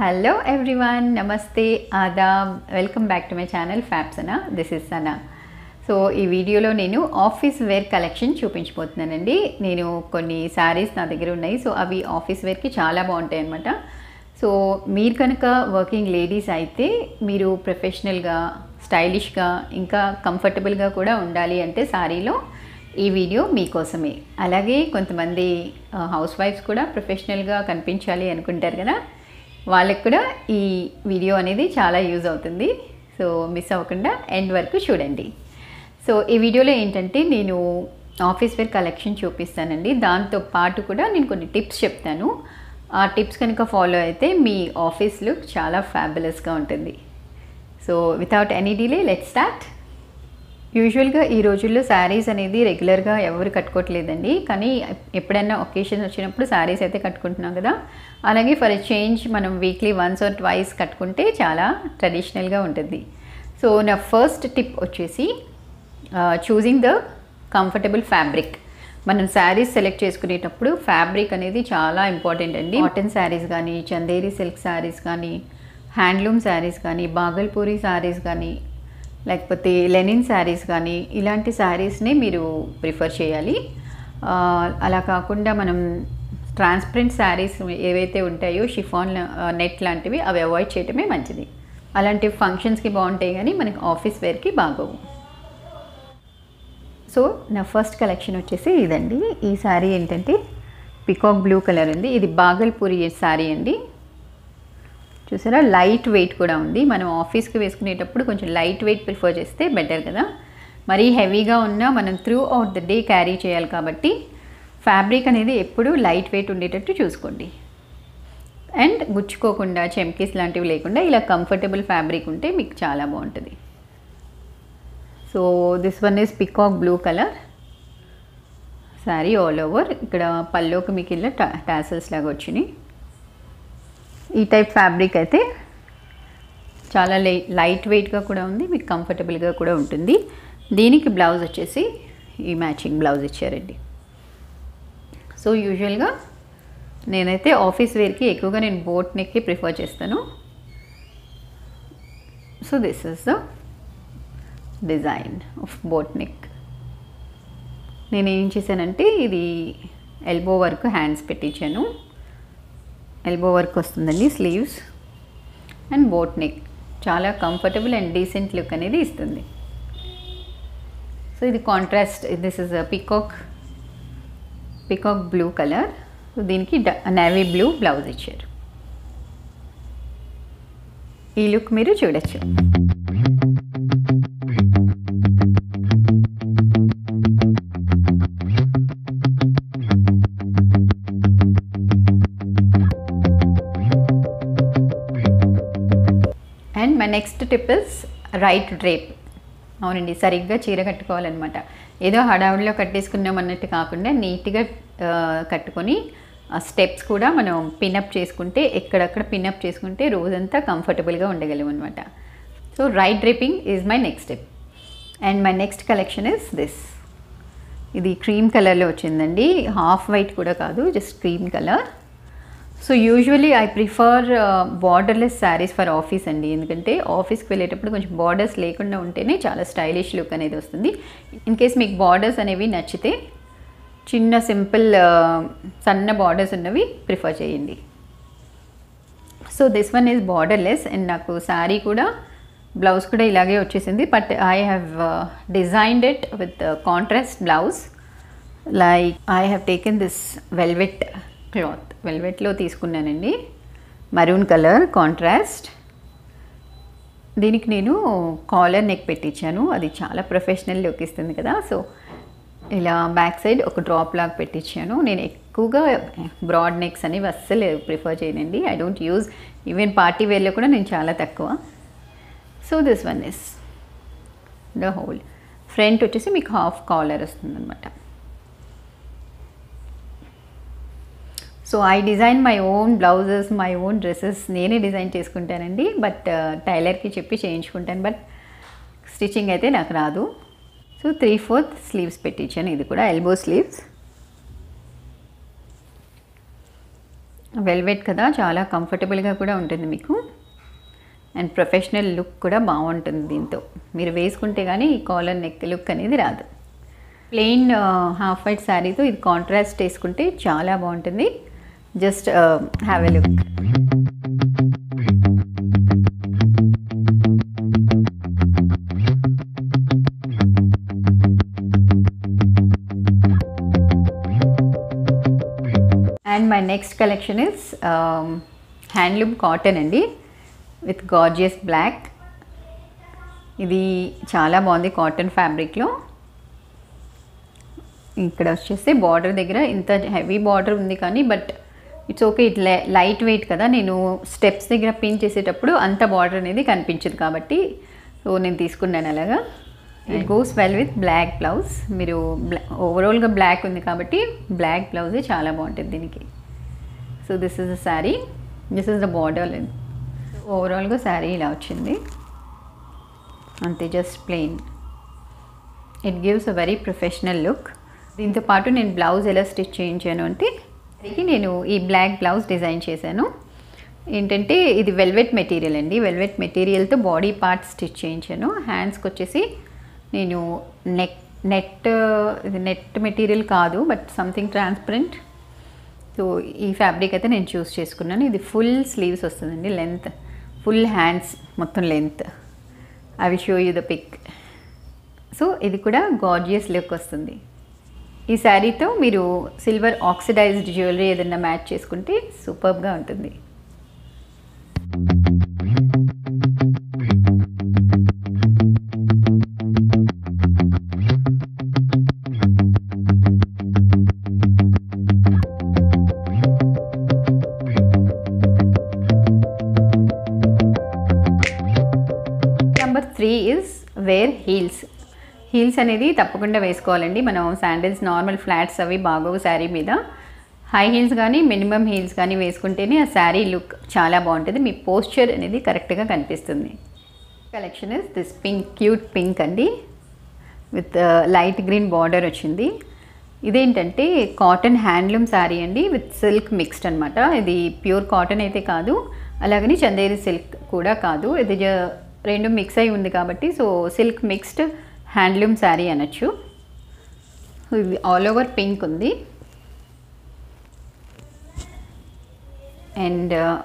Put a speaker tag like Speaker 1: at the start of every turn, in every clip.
Speaker 1: Hello everyone నమస్తే Aadab welcome back to my channel ఫ్యాప్సనా this is Sana so ఈ వీడియోలో నేను ఆఫీస్ వేర్ కలెక్షన్ చూపించబోతున్నానండి. నేను కొన్ని శారీస్ నా దగ్గర ఉన్నాయి. సో అవి ఆఫీస్ వేర్కి చాలా బాగుంటాయి అనమాట సో మీరు కనుక వర్కింగ్ లేడీస్ అయితే మీరు ప్రొఫెషనల్గా స్టైలిష్గా ఇంకా కంఫర్టబుల్గా కూడా ఉండాలి అంటే శారీలో ఈ వీడియో మీకోసమే. అలాగే కొంతమంది uh, హౌస్ వైఫ్స్ కూడా ప్రొఫెషనల్గా కనిపించాలి అనుకుంటారు కదా. వాళ్ళకి కూడా ఈ వీడియో అనేది చాలా యూజ్ అవుతుంది. సో మిస్ అవ్వకుండా ఎండ్ వరకు చూడండి. సో ఈ వీడియోలో ఏంటంటే నేను ఆఫీస్ వేర్ కలెక్షన్ చూపిస్తానండి. దాంతో పాటు కూడా నేను కొన్ని టిప్స్ చెప్తాను. ఆ టిప్స్ కనుక ఫాలో అయితే మీ ఆఫీస్ లుక్ చాలా ఫ్యాబులస్గా ఉంటుంది. So without any delay let start. యూజువల్గా ఈ రోజుల్లో శారీస్ అనేది రెగ్యులర్గా ఎవరు కట్టుకోవట్లేదండి. కానీ ఎప్పుడైనా ఒకేషన్ వచ్చినప్పుడు శారీస్ అయితే కట్టుకుంటున్నాం కదా. అలాగే ఫర్ ఎ చేంజ్ మనం వీక్లీ వన్స్ ఆర్ ట్వైస్ కట్టుకుంటే చాలా ట్రెడిషనల్గా ఉంటుంది. సో నా ఫస్ట్ టిప్ వచ్చేసి చూజింగ్ ద కంఫర్టబుల్ ఫ్యాబ్రిక్. మనం శారీస్ సెలెక్ట్ చేసుకునేటప్పుడు ఫ్యాబ్రిక్ అనేది చాలా ఇంపార్టెంట్ అండి. కాటన్ శారీస్ కానీ చందేరి సిల్క్ శారీస్ కానీ హ్యాండ్లూమ్ శారీస్ కానీ బాగల్పూరి శారీస్ కానీ లేకపోతే లెనిన్ శారీస్ కానీ ఇలాంటి శారీస్ని మీరు ప్రిఫర్ చేయాలి. అలా కాకుండా మనం ట్రాన్స్పరెంట్ శారీస్ ఏవైతే ఉంటాయో షిఫాన్ నెట్ లాంటివి అవి అవాయిడ్ చేయటమే మంచిది. అలాంటి ఫంక్షన్స్కి బాగుంటాయి కానీ మనకి ఆఫీస్ వేర్కి బాగోవు. సో నా ఫస్ట్ కలెక్షన్ వచ్చేసి ఇదండి. ఈ శారీ ఏంటంటే పికాక్ బ్లూ కలర్ ఉంది. ఇది బాగల్పూరి శారీ అండి. చూసారా? లైట్ వెయిట్ కూడా ఉంది. మనం ఆఫీస్కి వేసుకునేటప్పుడు కొంచెం లైట్ వెయిట్ ప్రిఫర్ చేస్తే బెటర్ కదా. మరీ హెవీగా ఉన్నా మనం throughout the day carry చేయాలి కాబట్టి ఫ్యాబ్రిక్ అనేది ఎప్పుడూ లైట్ వెయిట్ ఉండేటట్టు చూసుకోండి. అండ్ గుచ్చుకోకుండా చెంకీస్ లాంటివి లేకుండా ఇలా కంఫర్టబుల్ ఫ్యాబ్రిక్ ఉంటే మీకు చాలా బాగుంటుంది. So this one is peacock blue colour. Sari all over. ఇక్కడ పల్లోకి మీకు ఇలా టా టాసల్స్ లాగా వచ్చినాయి. ఈ టైప్ ఫ్యాబ్రిక్ అయితే చాలా లై లైట్ వెయిట్గా కూడా ఉంది మీకు కంఫర్టబుల్గా కూడా ఉంటుంది. దీనికి బ్లౌజ్ వచ్చేసి ఈ మ్యాచింగ్ బ్లౌజ్ ఇచ్చారండి. సో యూజువల్గా నేనైతే ఆఫీస్ వేర్కి ఎక్కువగా నేను బోట్ నెక్కి ప్రిఫర్ చేస్తాను. So this is the design of boat neck నేను ఏం చేశానంటే ఇది ఎల్బో వరకు హ్యాండ్స్ పెట్టించాను. ఎల్బో వర్క్ వస్తుందండి స్లీవ్స్ అండ్ బోట్ నెక్ చాలా కంఫర్టబుల్ అండ్ డీసెంట్ లుక్ అనేది ఇస్తుంది. సో ఇది contrast this is peacock peacock blue colour so దీనికి నేవీ బ్లూ బ్లౌజ్ ఇచ్చారు. ఈ లుక్ మీరు చూడొచ్చు. Next tip is right drape అవునండి సరిగ్గా చీర కట్టుకోవాలన్నమాట. ఏదో హడావుడిలో కట్టేసుకున్నాం అన్నట్టు కాకుండా నీట్గా కట్టుకొని ఆ స్టెప్స్ కూడా మనం పినప్ చేసుకుంటే ఎక్కడక్కడ పినప్ చేసుకుంటే రోజంతా కంఫర్టబుల్గా ఉండగలం అనమాట so right draping is my next step and my next collection is this ఇది క్రీమ్ కలర్లో వచ్చిందండి. హాఫ్ వైట్ కూడా కాదు just cream colour so usually I prefer borderless saris for office అండి. ఎందుకంటే ఆఫీస్కి వెళ్ళేటప్పుడు కొంచెం బార్డర్స్ లేకుండా ఉంటేనే చాలా స్టైలిష్ లుక్ అనేది వస్తుంది. ఇన్ కేస్ మీకు బార్డర్స్ అనేవి నచ్చితే చిన్న సింపుల్ సన్న బార్డర్స్ ఉన్నవి ప్రిఫర్ చేయండి. So this one is borderless and నాకు శారీ కూడా బ్లౌజ్ కూడా ఇలాగే వచ్చేసింది. But I have designed it with contrast blouse like I have taken this velvet cloth. వెల్వెట్లో తీసుకున్నానండి. మరూన్ కలర్ కాంట్రాస్ట్ దీనికి నేను కాలర్ నెక్ పెట్టించాను. అది చాలా ప్రొఫెషనల్ లుక్ ఇస్తుంది కదా. సో ఇలా బ్యాక్ సైడ్ ఒక డ్రాప్ లాగా పెట్టించాను. నేను ఎక్కువగా బ్రాడ్ నెక్స్ అనేవి అస్సలు ప్రిఫర్ చేయనండి. I don't use even party వేర్లో కూడా నేను చాలా తక్కువ. So this one is the whole front వచ్చేసి మీకు హాఫ్ కాలర్ వస్తుందన్నమాట. So I design my own blouses my own dresses నేనే డిజైన్ చేసుకుంటానండి. బట్ uh, టైలర్కి చెప్పి చేయించుకుంటాను. బట్ స్టిచ్చింగ్ అయితే నాకు రాదు. సో త్రీ ఫోర్త్ స్లీవ్స్ పెట్టించాను. ఇది కూడా ఎల్బో స్లీవ్స్ వెల్వెట్ కదా చాలా కంఫర్టబుల్గా కూడా ఉంటుంది మీకు. అండ్ ప్రొఫెషనల్ లుక్ కూడా బాగుంటుంది దీంతో. మీరు వేసుకుంటే కానీ ఈ కాలర్ నెక్ లుక్ అనేది రాదు. ప్లెయిన్ హాఫ్ వైట్ శారీతో ఇది కాంట్రాస్ట్ వేసుకుంటే చాలా బాగుంటుంది. Just have a look and my next collection is handloom cotton అండి. విత్ గార్జియస్ బ్లాక్ ఇది చాలా బాగుంది కాటన్ ఫ్యాబ్రిక్లో ఇక్కడ వచ్చేసి బార్డర్ దగ్గర ఇంత హెవీ బార్డర్ ఉంది కానీ but it's okay it light weight కదా. నేను స్టెప్స్ దగ్గర పిన్ చేసేటప్పుడు అంత బార్డర్ అనేది కనిపించదు కాబట్టి సో నేను తీసుకున్నాను అలాగా. It goes well with black blouse మీరు ఓవరాల్గా బ్లాక్ ఉంది కాబట్టి బ్లాక్ బ్లౌజే చాలా బాగుంటుంది దీనికి. So this is the sari this is the border ఓవరాల్గా శారీ ఇలా వచ్చింది. అంతే just plain it gives a very professional look దీంతో పాటు నేను బ్లౌజ్ ఎలా స్టిచ్ చేయించాను అంటే నేను ఈ బ్లాక్ బ్లౌజ్ డిజైన్ చేశాను. ఏంటంటే ఇది వెల్వెట్ మెటీరియల్ అండి. వెల్వెట్ మెటీరియల్తో బాడీ పార్ట్ స్టిచ్ చేయించాను. హ్యాండ్స్కి వచ్చేసి నేను నెక్ నెట్ ఇది నెట్ మెటీరియల్ కాదు బట్ సంథింగ్ ట్రాన్స్పరెంట్ సో ఈ ఫ్యాబ్రిక్ అయితే నేను చూస్ చేసుకున్నాను. ఇది ఫుల్ స్లీవ్స్ వస్తుందండి లెంత్ ఫుల్ హ్యాండ్స్ మొత్తం length I will show you the pic so ఇది కూడా గార్జియస్ లుక్ వస్తుంది. ఈ శారీతో మీరు సిల్వర్ ఆక్సిడైజ్డ్ జ్యువెలరీ ఏదైనా మ్యాచ్ చేసుకుంటే సూపర్గా ఉంటుంది. Number three is wear heels heels అనేది తప్పకుండా వేసుకోవాలండి. మనం శాండిల్స్ నార్మల్ ఫ్లాట్స్ అవి బాగోవు శారీ మీద. హై హీల్స్ కానీ మినిమం హీల్స్ కానీ వేసుకుంటేనే ఆ శారీ లుక్ చాలా బాగుంటుంది. మీ పోస్చర్ అనేది కరెక్ట్గా కనిపిస్తుంది. Collection is this pink cute pink అండి. విత్ లైట్ గ్రీన్ బార్డర్ వచ్చింది. ఇదేంటంటే కాటన్ హ్యాండ్లూమ్ శారీ అండి. విత్ సిల్క్ మిక్స్డ్ అనమాట ఇది ప్యూర్ కాటన్ అయితే కాదు. అలాగని చందేరి సిల్క్ కూడా కాదు. ఇది జ- రెండు మిక్స్ అయి ఉంది కాబట్టి. So silk mixed handloom sari అనొచ్చు. ఇది ఆల్ ఓవర్ పింక్ ఉంది. అండ్ uh,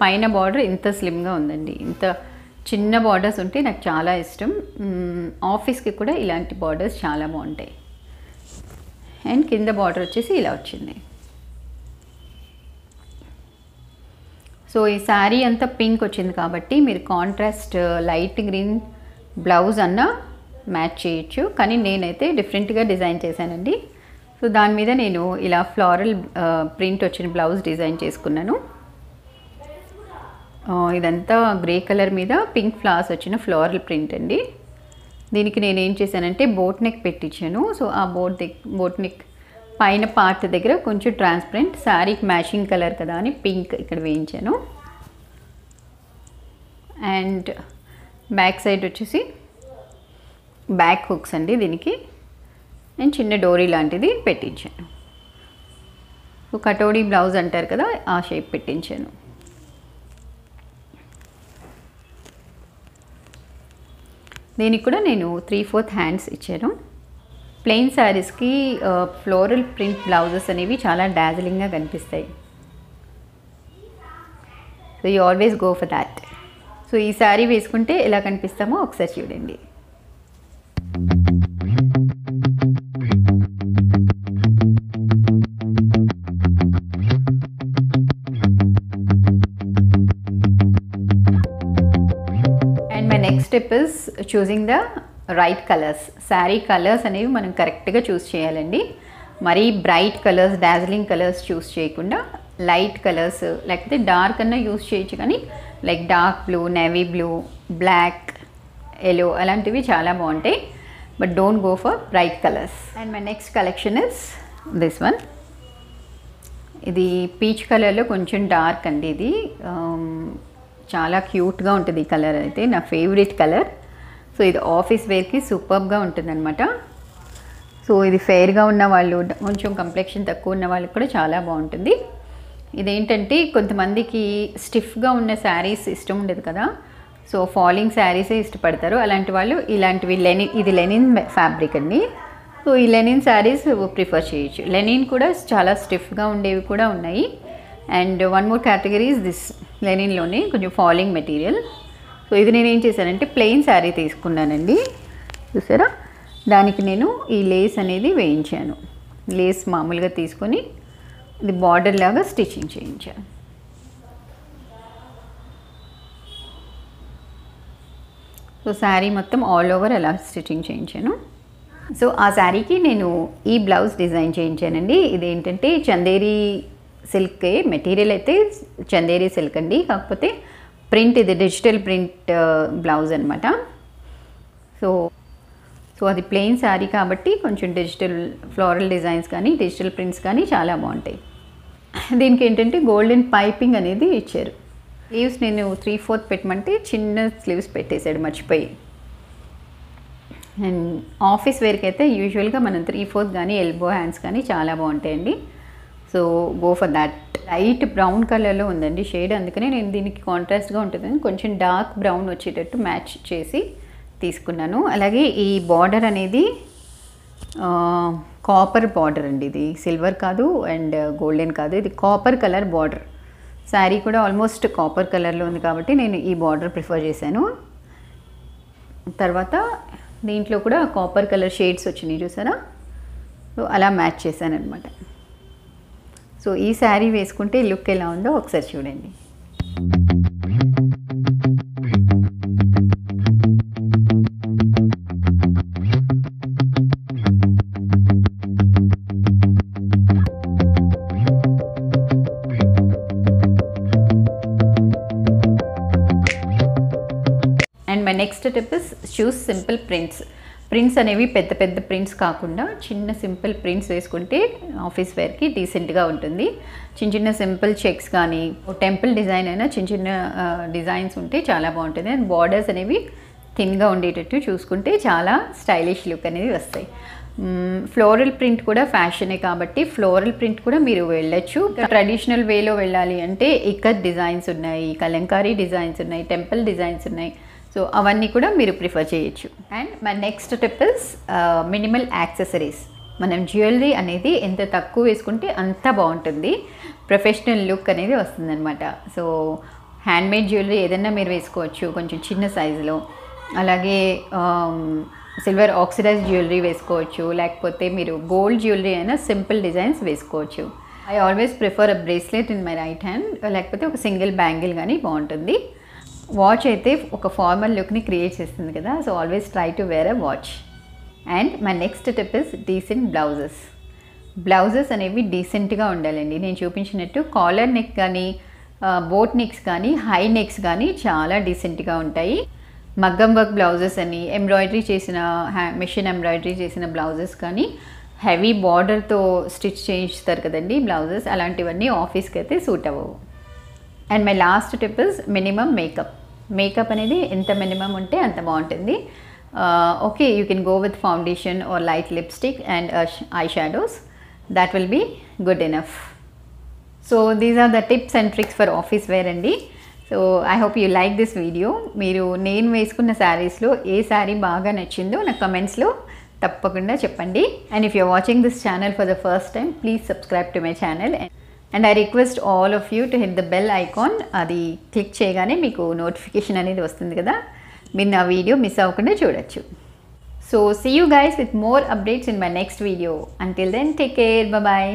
Speaker 1: పైన బార్డర్ ఇంత స్లిమ్గా ఉందండి. ఇంత చిన్న బార్డర్స్ ఉంటే నాకు చాలా ఇష్టం. ఆఫీస్కి కూడా ఇలాంటి బార్డర్స్ చాలా బాగుంటాయి. అండ్ కింద బార్డర్ వచ్చేసి ఇలా వచ్చింది. సో ఈ శారీ అంతా పింక్ వచ్చింది కాబట్టి మీరు కాంట్రాస్ట్ లైట్ గ్రీన్ బ్లౌజ్ అన్నా మ్యాచ్ చేయొచ్చు. కానీ నేనైతే డిఫరెంట్గా డిజైన్ చేశానండి. సో దాని మీద నేను ఇలా ఫ్లారల్ ప్రింట్ వచ్చిన బ్లౌజ్ డిజైన్ చేసుకున్నాను. ఇదంతా గ్రే కలర్ మీద పింక్ ఫ్లవర్స్ వచ్చిన ఫ్లోరల్ ప్రింట్ అండి. దీనికి నేను ఏం చేశానంటే బోట్ నెక్ పెట్టించాను. సో ఆ బోట్ దగ్ బోట్ నెక్ పైన పార్ట్ దగ్గర కొంచెం ట్రాన్స్పరెంట్ శారీకి మ్యాచింగ్ కలర్ కదా అని పింక్ ఇక్కడ వేయించాను. అండ్ బ్యాక్ సైడ్ వచ్చేసి బ్యాక్ హుక్స్ అండి దీనికి. నేను చిన్న డోరీ లాంటిది పెట్టించాను. సో కటోరీ బ్లౌజ్ అంటారు కదా ఆ షేప్ పెట్టించాను. దీనికి కూడా నేను త్రీ ఫోర్త్ హ్యాండ్స్ ఇచ్చాను. ప్లెయిన్ శారీస్కి ఫ్లోరల్ ప్రింట్ బ్లౌజెస్ అనేవి చాలా డాజిలింగ్గా కనిపిస్తాయి. So you always go for that so ఈ శారీ వేసుకుంటే ఎలా కనిపిస్తామో ఒకసారి చూడండి. Next step is choosing the right colours sari colours అనేవి మనం కరెక్ట్గా చూస్ చేయాలండి. మరీ bright colours dazzling colours choose చేయకుండా లైట్ కలర్స్ లేకపోతే డార్క్ అన్నా యూస్ చేయొచ్చు కానీ like dark blue navy blue black yellow అలాంటివి చాలా బాగుంటాయి. But don't go for bright colours and my next collection is this one ఇది పీచ్ కలర్లో కొంచెం డార్క్ అండి ఇది. Um, చాలా క్యూట్గా ఉంటుంది ఈ కలర్ అయితే నా ఫేవరెట్ కలర్. సో ఇది ఆఫీస్ వేర్కి సూపర్గా ఉంటుందన్నమాట. సో ఇది ఫెయిర్గా ఉన్న వాళ్ళు కొంచెం కంప్లెక్షన్ తక్కువ ఉన్న వాళ్ళకి కూడా చాలా బాగుంటుంది. ఇదేంటంటే కొంతమందికి స్టిఫ్గా ఉన్న శారీస్ ఇష్టం ఉండదు కదా. సో ఫాలింగ్ శారీసే ఇష్టపడతారు. అలాంటి వాళ్ళు ఇలాంటివి లెనిన్ ఇది లెనిన్ ఫ్యాబ్రిక్ అండి. సో ఈ లెనిన్ శారీస్ ప్రిఫర్ చేయొచ్చు. లెనిన్ కూడా చాలా స్టిఫ్గా ఉండేవి కూడా ఉన్నాయి. And one more category is this లెనిన్లోనే కొంచెం ఫాలింగ్ మెటీరియల్. సో ఇది నేను ఏం చేశానంటే ప్లెయిన్ శారీ తీసుకున్నానండి. చూసారా? దానికి నేను ఈ లేస్ అనేది వేయించాను. లేస్ మామూలుగా తీసుకొని ఇది బార్డర్ లాగా స్టిచ్చింగ్ చేయించాను. సో శారీ మొత్తం ఆల్ ఓవర్ అలా స్టిచ్చింగ్ చేయించాను. సో ఆ శారీకి నేను ఈ బ్లౌజ్ డిజైన్ చేయించానండి. ఇదేంటంటే చందేరి సిల్కే మెటీరియల్ అయితే చందేరి సిల్క్ అండి. కాకపోతే ప్రింట్ ఇది డిజిటల్ ప్రింట్ బ్లౌజ్ అనమాట సో సో అది ప్లెయిన్ శారీ కాబట్టి కొంచెం డిజిటల్ ఫ్లోరల్ డిజైన్స్ కానీ డిజిటల్ ప్రింట్స్ కానీ చాలా బాగుంటాయి. దీనికి ఏంటంటే గోల్డెన్ పైపింగ్ అనేది ఇచ్చారు. స్లీవ్స్ నేను త్రీ ఫోర్త్ పెట్టమంటే చిన్న స్లీవ్స్ పెట్టేశాడు మర్చిపోయి. అండ్ ఆఫీస్ వేర్కి అయితే యూజువల్గా మనం త్రీ ఫోర్త్ కానీ ఎల్బో హ్యాండ్స్ కానీ చాలా బాగుంటాయండి. So go for that light brown కలర్లో ఉందండి షేడ్ అందుకనే నేను దీనికి కాంట్రాస్ట్గా ఉంటుందని కొంచెం డార్క్ బ్రౌన్ వచ్చేటట్టు మ్యాచ్ చేసి తీసుకున్నాను. అలాగే ఈ బార్డర్ అనేది కాపర్ బార్డర్ అండి ఇది. సిల్వర్ కాదు అండ్ గోల్డెన్ కాదు. ఇది కాపర్ కలర్ బార్డర్ శారీ కూడా ఆల్మోస్ట్ కాపర్ కలర్లో ఉంది కాబట్టి నేను ఈ బార్డర్ ప్రిఫర్ చేశాను. తర్వాత దీంట్లో కూడా కాపర్ కలర్ షేడ్స్ వచ్చినాయి చూసారా? సో అలా మ్యాచ్ చేశాను అనమాట సో ఈ శారీ వేసుకుంటే లుక్ ఎలా ఉందో ఒకసారి చూడండి. And my next tip is choose simple prints prints అనేవి పెద్ద పెద్ద ప్రింట్స్ కాకుండా చిన్న సింపుల్ ప్రింట్స్ వేసుకుంటే ఆఫీస్ వేర్కి డీసెంట్గా ఉంటుంది. చిన్న చిన్న సింపుల్ చెక్స్ కానీ టెంపుల్ డిజైన్ అయినా చిన్న చిన్న డిజైన్స్ ఉంటే చాలా బాగుంటుంది. అండ్ బార్డర్స్ అనేవి థిన్గా ఉండేటట్టు చూసుకుంటే చాలా స్టైలిష్ లుక్ అనేది వస్తాయి. ఫ్లోరల్ ప్రింట్ కూడా ఫ్యాషనే కాబట్టి ఫ్లోరల్ ప్రింట్ కూడా మీరు వెళ్ళొచ్చు. ట్రెడిషనల్ వేలో వెళ్ళాలి అంటే ఇక్కత్ డిజైన్స్ ఉన్నాయి కలంకారీ డిజైన్స్ ఉన్నాయి టెంపుల్ డిజైన్స్ ఉన్నాయి. సో అవన్నీ కూడా మీరు ప్రిఫర్ చేయొచ్చు. And my next tip is minimal accessories మనం జ్యువెలరీ అనేది ఎంత తక్కువ వేసుకుంటే అంత బాగుంటుంది. ప్రొఫెషనల్ లుక్ అనేది వస్తుందన్నమాట. సో హ్యాండ్మేడ్ జ్యువెలరీ ఏదైనా మీరు వేసుకోవచ్చు. కొంచెం చిన్న సైజులో అలాగే సిల్వర్ ఆక్సిడైజ్ జ్యువెలరీ వేసుకోవచ్చు. లేకపోతే మీరు గోల్డ్ జ్యువెలరీ అయినా సింపుల్ డిజైన్స్ వేసుకోవచ్చు. I always prefer a bracelet in my right hand లేకపోతే ఒక సింగిల్ బ్యాంగిల్ కానీ బాగుంటుంది. వాచ్ అయితే ఒక ఫార్మల్ లుక్ని క్రియేట్ చేస్తుంది కదా. So always try to wear a watch and my next tip is decent blouses blouses అనేవి డీసెంట్గా ఉండాలండి. నేను చూపించినట్టు కాలర్ నెక్ కానీ బోట్ నెక్స్ కానీ హై నెక్స్ కానీ చాలా డీసెంట్గా ఉంటాయి. మగ్గం వర్క్ బ్లౌజెస్ అని ఎంబ్రాయిడరీ చేసిన మెషిన్ ఎంబ్రాయిడరీ చేసిన బ్లౌజెస్ కానీ హెవీ బార్డర్తో స్టిచ్ చేయిస్తారు కదండి బ్లౌజెస్ అలాంటివన్నీ ఆఫీస్కి అయితే సూట్ అవ్వవు. And my last tip is minimum makeup makeup అనేది ఎంత మినిమం ఉంటే అంత బాగుంటుంది. Okay you can go with foundation or light lipstick and eye shadows that will be good enough so these are the tips and tricks for office wear అండి. So I hope you like this video మీరు నేను వేసుకున్న శారీస్లో ఏ శారీ బాగా నచ్చిందో నా కమెంట్స్లో తప్పకుండా చెప్పండి. And if your watching this channel for the first time please subscribe to my channel and I request all of you to hit the bell icon అది క్లిక్ చేయగానే మీకు నోటిఫికేషన్ అనేది వస్తుంది కదా. మీరు నా వీడియో మిస్ అవ్వకుండా చూడొచ్చు. So see you guys with more updates in my next video until then take care bye